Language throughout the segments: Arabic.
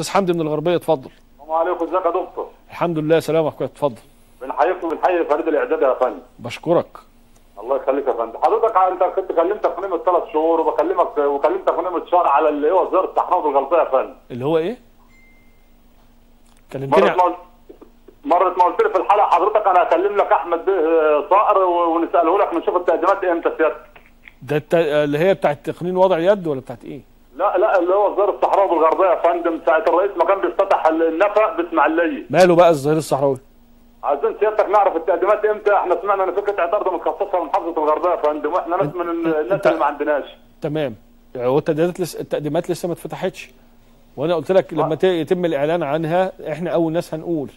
أستاذ حمدي من الغربية اتفضل. السلام عليكم ازيك يا دكتور؟ الحمد لله سلام يا أخويا اتفضل. بنحييكم بنحيي فريد الاعداد يا فندم. بشكرك. الله يخليك يا فندم. حضرتك انت كنت كلمتك نمره ثلاث شهور وبكلمك وكلمتك نمره شهر على اللي هو وزاره الصحراء والغربيه يا فندم. اللي هو إيه؟ كلمتني مرة ما قلت- مرة ما قلت لي في الحلقة حضرتك أنا هكلم لك أحمد صقر ونسأله لك نشوف التقديمات إمتى سيادتك؟ ده الت... اللي هي بتاعت تقنين وضع يد ولا بتاعت إيه؟ لا لا اللي هو وزارة الصحراء والغربية يا فندم. ساعة الرئيس ما كان بيفتتح النفق باسماعيليه ماله بقى الظهير الصحراوي؟ عايزين سيادتك نعرف التقديمات إمتى. إحنا سمعنا ان فكرة اعتراض متخصصة من محافظة الغربية يا فندم وإحنا ناس من الناس اللي ما عندناش. تمام. هو التقديمات لسه التقديمات لسه ما اتفتحتش؟ وأنا قلت لك لما يتم الإعلان عنها إحنا أول ناس هنقول.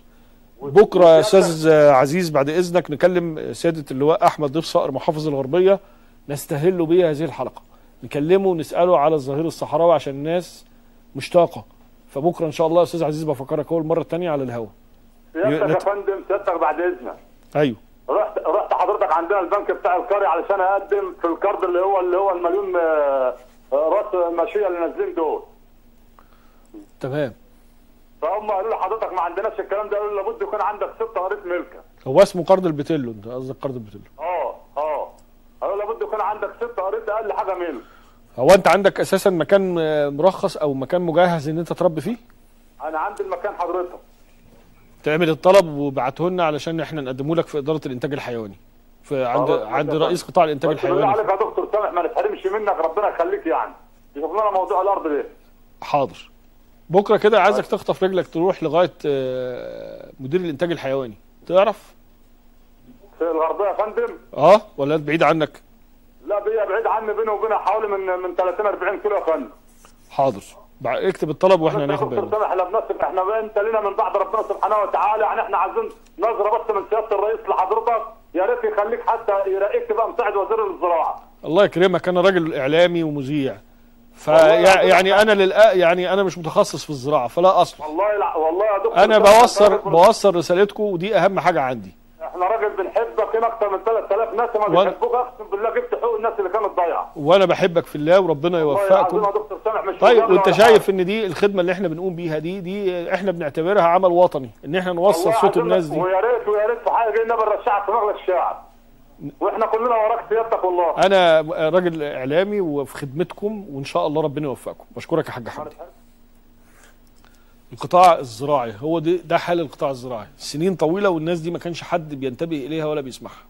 بكرة يا أستاذ عزيز بعد إذنك نكلم سيادة اللواء أحمد ضيف صقر محافظ الغربية نستهل بيه هذه الحلقة. نكلمه ونسأله على الظهير الصحراوي عشان الناس مشتاقه فبكرة إن شاء الله يا أستاذ عزيز بفكرك هو المره الثانية على الهوا. سيادتك يا نت- فندم سيادتك بعد إذنك. أيوه. رحت رحت حضرتك عندنا البنك بتاع القرية علشان أقدم في الكارد اللي هو اللي هو المليون آه، آه، راس ماشيه اللي نازلين دول. تمام. فهم قالوا لي حضرتك ما عندناش الكلام ده قالوا لي لابد يكون عندك ست قريت ملكة. هو اسمه قرض البتلو أنت قصدك قرض البتلو آه آه قالوا لابد يكون عندك ست قريت أقل حاجة ملك هو أنت عندك أساسا مكان مرخص أو مكان مجهز إن أنت تربي فيه؟ أنا عندي المكان حضرتك. تعمل الطلب وابعته لنا علشان إحنا نقدمه لك في إدارة الإنتاج الحيواني. في عند عند رئيس قطاع الإنتاج الحيواني. عليك يا دكتور سامح ما نتحرمش منك ربنا يخليك يعني. يشوف لنا موضوع الأرض ده. حاضر. بكرة كده عايزك تخطف رجلك تروح لغاية آه، مدير الإنتاج الحيواني. تعرف؟ في الغربية يا فندم؟ آه ولا بعيد عنك؟ لا بيا بعيد عني بينه وبينها حوالي من من 30 40 كيلو يا فندم حاضر اكتب الطلب وإحنا دكتور بالنا. إحنا بنصف إحنا انت لنا من بعد ربنا سبحانه وتعالى يعني إحنا عايزين نظرة بس من سيادة الرئيس لحضرتك. يا ريت يخليك حتى يرقيك تبقى مساعد وزير الزراعة. الله يكرمك أنا راجل إعلامي ومذيع. فيعني أنا للأ يعني أنا مش متخصص في الزراعة فلا اصلح والله لا والله يا دكتور أنا بوصل بوصل رسالتكم ودي أهم حاجة عندي. إحنا راجل بنحبك هنا أكتر من 3000 ناس ما بيحبوك. أقسم بالله جبت حقوق الناس اللي كانت ضايعة. وأنا بحبك في الله وربنا يوفقكم. طيب وأنت شايف. إن دي الخدمة اللي إحنا بنقوم بيها دي دي إحنا بنعتبرها عمل وطني إن إحنا نوصل صوت الناس دي. ويا ريت ويا ريت في حاجة جاي نبر الشعب في مغلى الشعب وإحنا كلنا وراك سيادتك والله. أنا راجل إعلامي وفي خدمتكم وإن شاء الله ربنا يوفقكم. بشكرك يا حاج حمدي القطاع الزراعي هو ده حال القطاع الزراعي. سنين طويلة والناس دي ما كانش حد بينتبه إليها ولا بيسمعها.